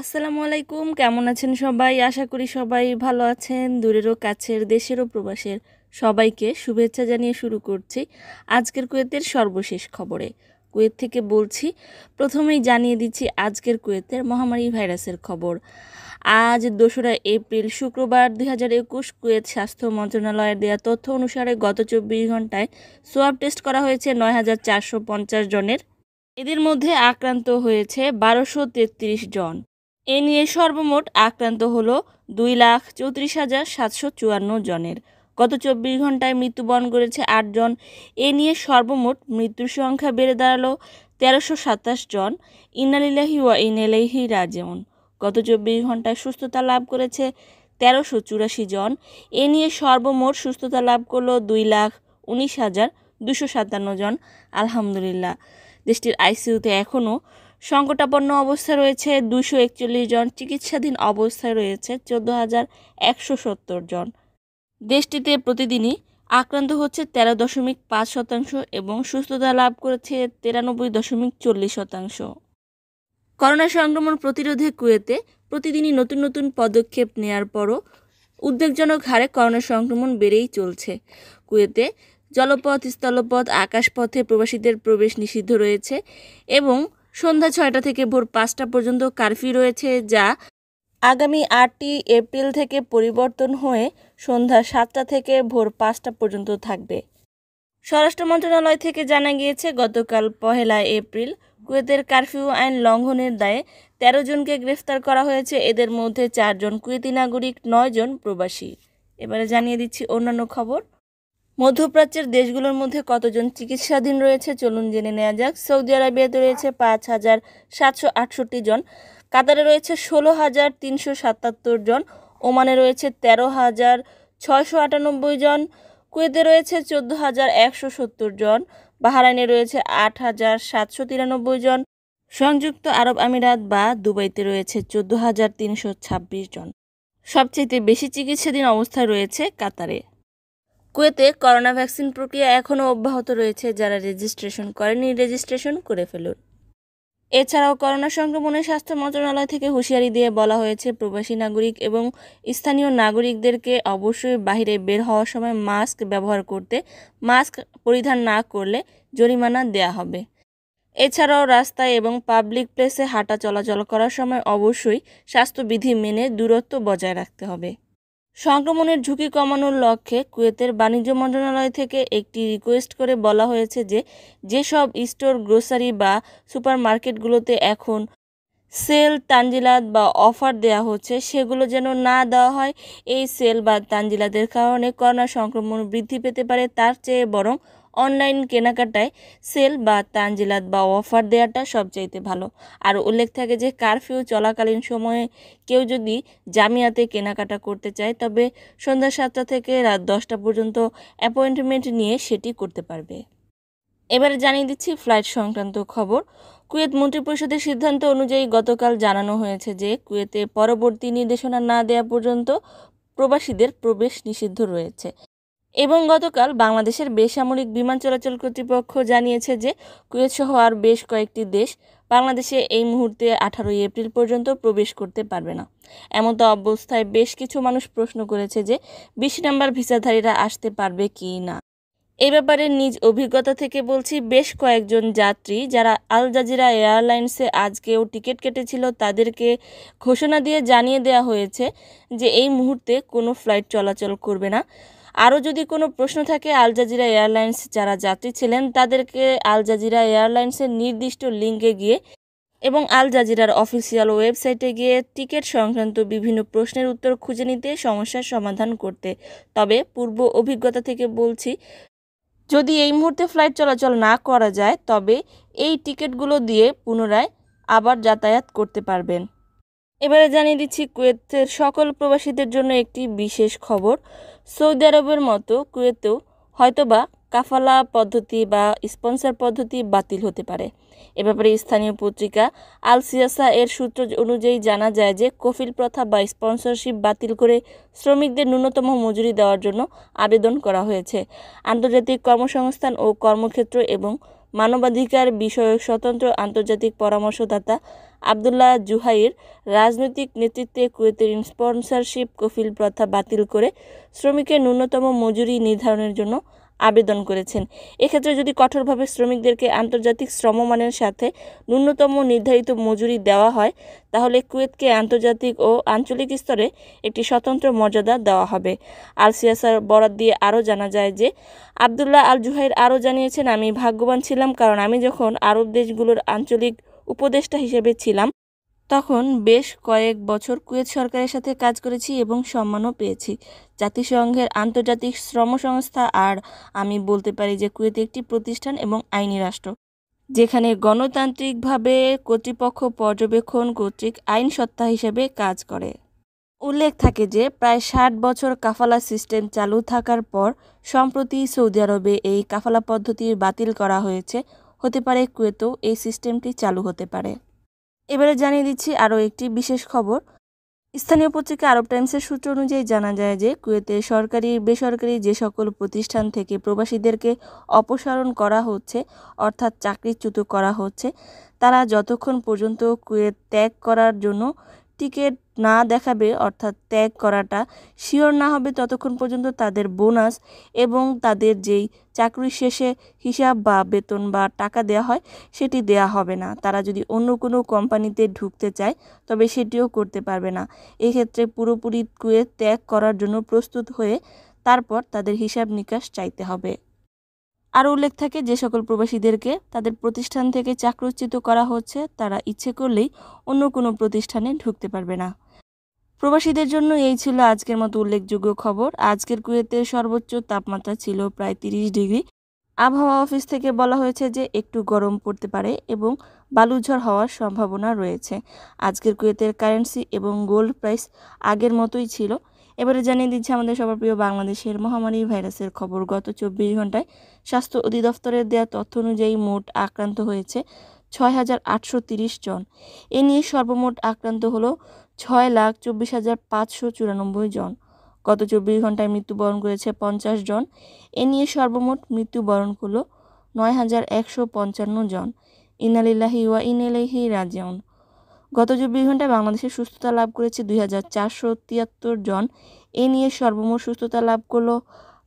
আসসালামু আলাইকুম, কেমন আছেন সবাই? আশা করি সবাই ভালো আছেন। দূরেরও কাছের, দেশেরও প্রবাসের সবাইকে শুভেচ্ছা জানিয়ে শুরু করছি আজকের কুয়েতের সর্বশেষ খবরে। কুয়েত থেকে বলছি, প্রথমেই জানিয়ে দিচ্ছি আজকের কুয়েতের মহামারী ভাইরাসের খবর। আজ দোসরা এপ্রিল, শুক্রবার দুই হাজার একুশ কুয়েত স্বাস্থ্য মন্ত্রণালয়ের দেওয়া তথ্য অনুসারে গত চব্বিশ ঘন্টায় সোয়াব টেস্ট করা হয়েছে নয় হাজার চারশো পঞ্চাশ জনের। এদের মধ্যে আক্রান্ত হয়েছে বারোশো তেত্রিশ জন। এ নিয়ে সর্বমোট আক্রান্ত হলো দুই লাখ চৌত্রিশ হাজার সাতশো চুয়ান্ন জনের। গত চব্বিশ ঘন্টায় মৃত্যুবরণ করেছে আটজন এ নিয়ে সর্বমোট মৃত্যুর সংখ্যা বেড়ে দাঁড়াল তেরোশো সাতাশ জন। ইনালিলাহি ওয়া ইনালাইহি রাজেউন। গত চব্বিশ ঘন্টায় সুস্থতা লাভ করেছে তেরোশো চুরাশি জন। এ নিয়ে সর্বমোট সুস্থতা লাভ করল দুই লাখ উনিশ হাজার দুশো সাতান্ন জন। আলহামদুলিল্লাহ। দেশটির আইসিইউতে এখনও সংকটাপন্ন অবস্থায় রয়েছে দুশো একচল্লিশ জন, চিকিৎসাধীন অবস্থায় রয়েছে চোদ্দ হাজার একশো সত্তর জন। দেশটিতে প্রতিদিনই আক্রান্ত হচ্ছে তেরো দশমিক পাঁচ শতাংশ এবং সুস্থতা লাভ করেছে তিরানব্বই দশমিক চল্লিশ শতাংশ। করোনা সংক্রমণ প্রতিরোধে কুয়েতে প্রতিদিনই নতুন নতুন পদক্ষেপ নেয়ার পরও উদ্বেগজনক হারে করোনা সংক্রমণ বেড়েই চলছে। কুয়েতে জলপথ, স্থলপথ, আকাশপথে প্রবাসীদের প্রবেশ নিষিদ্ধ রয়েছে এবং সন্ধ্যা ছয়টা থেকে ভোর পাঁচটা পর্যন্ত কারফিউ রয়েছে, যা আগামী আটই এপ্রিল থেকে পরিবর্তন হয়ে সন্ধ্যা সাতটা থেকে ভোর পাঁচটা পর্যন্ত থাকবে। স্বরাষ্ট্র মন্ত্রণালয় থেকে জানা গিয়েছে, গতকাল পহেলা এপ্রিল কুয়েতের কারফিউ আইন লঙ্ঘনের দায়ে তেরো জনকে গ্রেফতার করা হয়েছে। এদের মধ্যে চারজন কুয়েতি নাগরিক নয় জন প্রবাসী। এবারে জানিয়ে দিচ্ছি অন্যান্য খবর। মধ্যপ্রাচ্যের দেশগুলোর মধ্যে কতজন চিকিৎসাধীন রয়েছে চলুন জেনে নেওয়া যাক। সৌদি আরবিয়াতে রয়েছে পাঁচ হাজার সাতশো আটষট্টি জন, কাতারে রয়েছে ষোলো হাজার তিনশো সাতাত্তর জন, ওমানে রয়েছে তেরো হাজার ছয়শো আটানব্বই জন, কুয়েতে রয়েছে চোদ্দ হাজার একশো সত্তর জন, বাহারাইনে রয়েছে আট হাজার সাতশো তিরানব্বই জন, সংযুক্ত আরব আমিরাত বা দুবাইতে রয়েছে চোদ্দ হাজার তিনশো ছাব্বিশ জন। সবচেয়ে বেশি চিকিৎসাধীন অবস্থায় রয়েছে কাতারে। কুয়েতে করোনা ভ্যাকসিন প্রক্রিয়া এখনও অব্যাহত রয়েছে, যারা রেজিস্ট্রেশন করেনি, রেজিস্ট্রেশন করে ফেলুন। এছাড়াও করোনা সংক্রমণে স্বাস্থ্য মন্ত্রণালয় থেকে হুঁশিয়ারি দিয়ে বলা হয়েছে, প্রবাসী নাগরিক এবং স্থানীয় নাগরিকদেরকে অবশ্যই বাহিরে বের হওয়ার সময় মাস্ক ব্যবহার করতে, মাস্ক পরিধান না করলে জরিমানা দেয়া হবে। এছাড়াও রাস্তায় এবং পাবলিক প্লেসে হাঁটা চলাচল করার সময় অবশ্যই স্বাস্থ্যবিধি মেনে দূরত্ব বজায় রাখতে হবে। সংক্রমণের ঝুঁকি কমানোর লক্ষ্যে কুয়েতের বাণিজ্য মন্ত্রণালয় থেকে একটি রিকোয়েস্ট করে বলা হয়েছে যে যেসব স্টোর, গ্রোসারি বা সুপার মার্কেটগুলোতে এখন সেল, তানজিলাত বা অফার দেওয়া হচ্ছে, সেগুলো যেন না দেওয়া হয়। এই সেল বা তানজিলাতের কারণে করোনা সংক্রমণ বৃদ্ধি পেতে পারে, তার চেয়ে বরং অনলাইন কেনাকাটায় সেল বা তানজিলাত বা অফার দেওয়াটা সবচাইতে ভালো। আর উল্লেখ থাকে যে, কারফিউ চলাকালীন সময়ে কেউ যদি জামিয়াতে কেনাকাটা করতে চায়, তবে সন্ধ্যা সাতটা থেকে রাত দশটা পর্যন্ত অ্যাপয়েন্টমেন্ট নিয়ে সেটি করতে পারবে। এবারে জানিয়ে দিচ্ছি ফ্লাইট সংক্রান্ত খবর। কুয়েত মন্ত্রিপরিষদের সিদ্ধান্ত অনুযায়ী গতকাল জানানো হয়েছে যে, কুয়েতে পরবর্তী নির্দেশনা না দেওয়া পর্যন্ত প্রবাসীদের প্রবেশ নিষিদ্ধ রয়েছে। এবং গতকাল বাংলাদেশের বেসামরিক বিমান চলাচল কর্তৃপক্ষ জানিয়েছে যে কুয়েত সহ আর বেশ কয়েকটি দেশ বাংলাদেশে এই মুহূর্তে আঠারোই এপ্রিল পর্যন্ত প্রবেশ করতে পারবে না। এমন তো অবস্থায় বেশ কিছু মানুষ প্রশ্ন করেছে যে বিশ নাম্বার ভিসাধারীরা আসতে পারবে কি না। এ ব্যাপারে নিজ অভিজ্ঞতা থেকে বলছি, বেশ কয়েকজন যাত্রী যারা আল জাজিরা এয়ারলাইন্সে আজকেও টিকিট কেটেছিল তাদেরকে ঘোষণা দিয়ে জানিয়ে দেওয়া হয়েছে যে এই মুহূর্তে কোনো ফ্লাইট চলাচল করবে না। আরও যদি কোনো প্রশ্ন থাকে আল জাজিরা এয়ারলাইন্স যারা যাত্রী ছিলেন, তাদেরকে আল জাজিরা এয়ারলাইন্সের নির্দিষ্ট লিঙ্কে গিয়ে এবং আল জাজিরার অফিসিয়াল ওয়েবসাইটে গিয়ে টিকিট সংক্রান্ত বিভিন্ন প্রশ্নের উত্তর খুঁজে নিতে সমস্যার সমাধান করতে। তবে পূর্ব অভিজ্ঞতা থেকে বলছি, যদি এই মুহূর্তে ফ্লাইট চলাচল না করা যায়, তবে এই টিকিটগুলো দিয়ে পুনরায় আবার যাতায়াত করতে পারবেন। এবারে জানিয়ে দিচ্ছি কুয়েতের সকল প্রবাসীদের জন্য একটি বিশেষ খবর। সৌদি আরবের মতো কুয়েতেও হয়তোবা কাফালা পদ্ধতি বা স্পন্সর পদ্ধতি বাতিল হতে পারে। এ ব্যাপারে স্থানীয় পত্রিকা আল সিয়াসা এর সূত্র অনুযায়ী জানা যায় যে, কফিল প্রথা বা স্পন্সরশিপ বাতিল করে শ্রমিকদের ন্যূনতম মজুরি দেওয়ার জন্য আবেদন করা হয়েছে। আন্তর্জাতিক কর্মসংস্থান ও কর্মক্ষেত্র এবং মানবাধিকার বিষয়ক স্বতন্ত্র আন্তর্জাতিক পরামর্শদাতা আবদুল্লাহ জুহাইর রাজনৈতিক নেতৃত্বে কুয়েতের স্পন্সরশিপ কফিল প্রথা বাতিল করে শ্রমিকের ন্যূনতম মজুরি নির্ধারণের জন্য আবেদন করেছেন। এক্ষেত্রে যদি কঠোরভাবে শ্রমিকদেরকে আন্তর্জাতিক শ্রমমানের সাথে ন্যূনতম নির্ধারিত মজুরি দেওয়া হয়, তাহলে কুয়েতকে আন্তর্জাতিক ও আঞ্চলিক স্তরে একটি স্বতন্ত্র মর্যাদা দেওয়া হবে। আল সিয়াসার বরাদ দিয়ে আরও জানা যায় যে, আবদুল্লাহ আল জুহাইর আরও জানিয়েছেন, আমি ভাগ্যবান ছিলাম কারণ আমি যখন আরব দেশগুলোর আঞ্চলিক উপদেষ্টা হিসেবে ছিলাম তখন বেশ কয়েক বছর কুয়েত সরকারের সাথে কাজ করেছি এবং সম্মানও পেয়েছি। জাতিসংঘের আন্তর্জাতিক শ্রম সংস্থা আর আমি বলতে পারি যে কুয়েত একটি প্রতিষ্ঠান এবং আইনি রাষ্ট্র, যেখানে গণতান্ত্রিকভাবে কর্তৃপক্ষ পর্যবেক্ষণ কর্তৃক আইন সত্তা হিসেবে কাজ করে। উল্লেখ থাকে যে প্রায় ষাট বছর কাফালা সিস্টেম চালু থাকার পর সম্প্রতি সৌদি আরবে এই কাফালা পদ্ধতি বাতিল করা হয়েছে। হতে পারে কুয়েতেও এই সিস্টেমটি চালু হতে পারে। এবারে জানিয়ে দিচ্ছি আরও একটি বিশেষ খবর। স্থানীয় পত্রিকা আরব টাইমসের সূত্র অনুযায়ী জানা যায় যে কুয়েতে সরকারি, বেসরকারি যে সকল প্রতিষ্ঠান থেকে প্রবাসীদেরকে অপসারণ করা হচ্ছে, অর্থাৎ চাকরিচ্যুত করা হচ্ছে, তারা যতক্ষণ পর্যন্ত কুয়েত ত্যাগ করার জন্য টিকিট না দেখাবে, অর্থাৎ ত্যাগ করাটা শিওর না হবে ততক্ষণ পর্যন্ত তাদের বোনাস এবং তাদের যেই চাকরি শেষে হিসাব বা বেতন বা টাকা দেওয়া হয়, সেটি দেয়া হবে না। তারা যদি অন্য কোনো কোম্পানিতে ঢুকতে চায়, তবে সেটিও করতে পারবে না। এক্ষেত্রে পুরোপুরি কুয়ে ত্যাগ করার জন্য প্রস্তুত হয়ে তারপর তাদের হিসাব নিকাশ চাইতে হবে। আরও উল্লেখ থাকে, যে সকল প্রবাসীদেরকে তাদের প্রতিষ্ঠান থেকে চাকরচ্যুত করা হচ্ছে, তারা ইচ্ছে করলেই অন্য কোনো প্রতিষ্ঠানে ঢুকতে পারবে না। প্রবাসীদের জন্য এই ছিল আজকের মতো উল্লেখযোগ্য খবর। আজকের কুয়েতের সর্বোচ্চ তাপমাত্রা ছিল প্রায় তিরিশ ডিগ্রি। আবহাওয়া অফিস থেকে বলা হয়েছে যে একটু গরম পড়তে পারে এবং বালুঝড় হওয়ার সম্ভাবনা রয়েছে। আজকের কুয়েতের কারেন্সি এবং গোল্ড প্রাইস আগের মতোই ছিল। এবারে জানিয়ে দিচ্ছে আমাদের সবার প্রিয় বাংলাদেশের মহামারী ভাইরাসের খবর। গত চব্বিশ ঘন্টায় স্বাস্থ্য অধিদপ্তরের দেওয়া তথ্য অনুযায়ী মোট আক্রান্ত হয়েছে ছয় হাজার আটশো তিরিশ জন। এ নিয়ে সর্বমোট আক্রান্ত হলো ছয় লাখ চব্বিশ হাজার পাঁচশো চুরানব্বই জন। গত চব্বিশ ঘন্টায় মৃত্যুবরণ করেছে পঞ্চাশ জন। এ নিয়ে সর্বমোট মৃত্যুবরণ হল নয় হাজার একশো পঞ্চান্ন জন। ইনালিল্লাহি ওয়া ইনেলাইহি রাজিউন। গত চব্বিশ ঘন্টায় বাংলাদেশে সুস্থতা লাভ করেছে দুই হাজার চারশো তিয়াত্তর জন। এ নিয়ে সর্বমোট সুস্থতা লাভ করল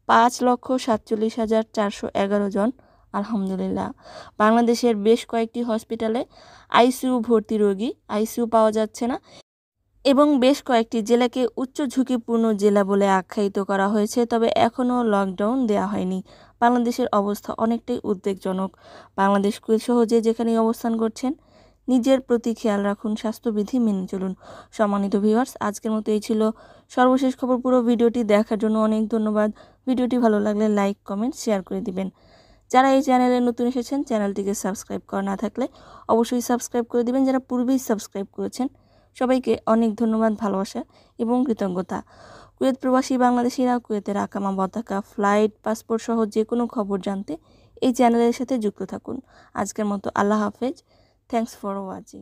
পাঁচ লক্ষ সাতচল্লিশ হাজার চারশো এগারো জন। আলহামদুলিল্লাহ। বাংলাদেশের বেশ কয়েকটি হসপিটালে আইসিইউ ভর্তি রোগী আইসিইউ পাওয়া যাচ্ছে না এবং বেশ কয়েকটি জেলাকে উচ্চ ঝুঁকিপূর্ণ জেলা বলে আখ্যায়িত করা হয়েছে, তবে এখনও লকডাউন দেওয়া হয়নি। বাংলাদেশের অবস্থা অনেকটাই উদ্বেগজনক। বাংলাদেশ সহজে যেখানেই অবস্থান করছেন, নিজের প্রতি খেয়াল রাখুন, স্বাস্থ্যবিধি মেনে চলুন। সম্মানিত ভিউয়ার্স, আজকের মতো এই ছিল সর্বশেষ খবর। পুরো ভিডিওটি দেখার জন্য অনেক ধন্যবাদ। ভিডিওটি ভালো লাগলে লাইক, কমেন্ট, শেয়ার করে দিবেন। যারা এই চ্যানেলে নতুন এসেছেন, চ্যানেলটিকে সাবস্ক্রাইব করা না থাকলে অবশ্যই সাবস্ক্রাইব করে দিবেন। যারা পূর্বেই সাবস্ক্রাইব করেছেন, সবাইকে অনেক ধন্যবাদ, ভালোবাসা এবং কৃতজ্ঞতা। কুয়েত প্রবাসী, বাংলাদেশিরা, কুয়েতের আকামা, বতাকা, ফ্লাইট, পাসপোর্ট সহ যে কোনো খবর জানতে এই চ্যানেলের সাথে যুক্ত থাকুন। আজকের মতো আল্লাহ হাফেজ। Thanks for watching